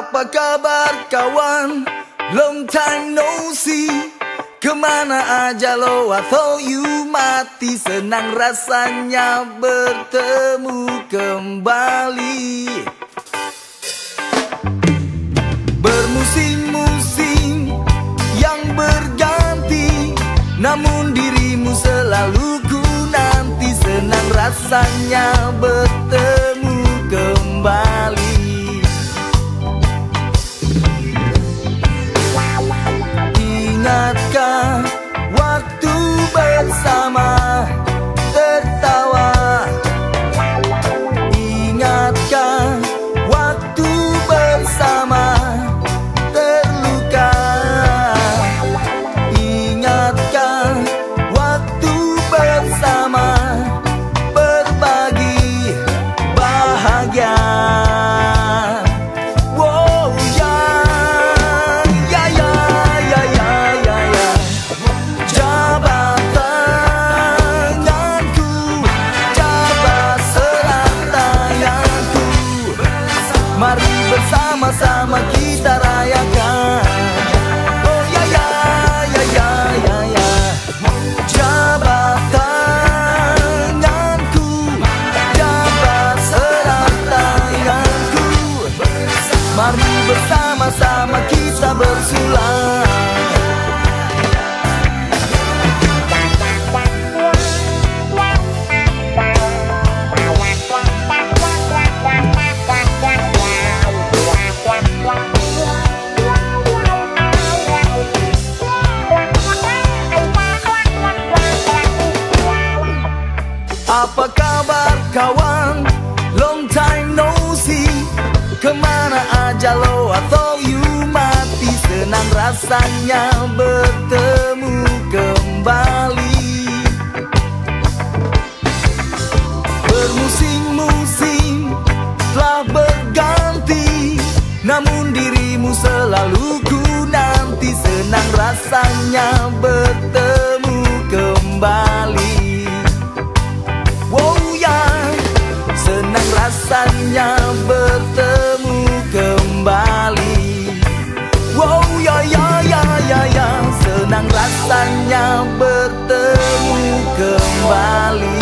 Apa kabar kawan? Long time no see. Ke mana aja lo atau you mati. Senang rasanya bertemu kembali. Bermusim-musim yang berganti Namun dirimu selalu ku nanti. Senang rasanya bertemu kembali bersama-sama kita rayakan. Oh ya ya ya ya ya ya. Jabat tanganku, jabat serat tanganku. Mari bersama-sama kita bersulang. Apa kabar kawan? Long time no see. Ke mana aja lo atau you mati? Senang rasanya bertemu kembali. Bermusim-musim telah berganti Namun dirimu selalu ku nanti. Senang rasanya bertemu kembali rasanya bertemu kembali. Wow ya ya ya ya ya. Senang rasanya bertemu kembali